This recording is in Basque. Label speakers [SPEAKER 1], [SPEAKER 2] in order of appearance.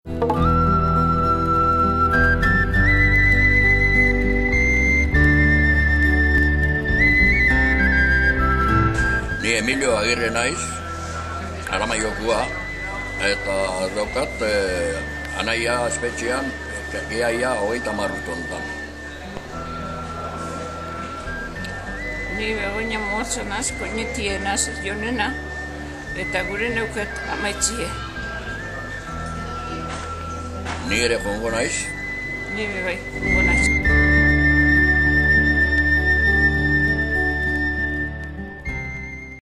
[SPEAKER 1] Ni Emilio Agirre naiz, arama jokua, eta daukat eh, anaia espetxean, iaia hogeita marrut ontan.
[SPEAKER 2] Ni begonia motzo naz, koinetie naz jonena, eta gure neukat amaitzie.
[SPEAKER 1] Ni ere jongo naiz,
[SPEAKER 2] Ni bai, gongo naz.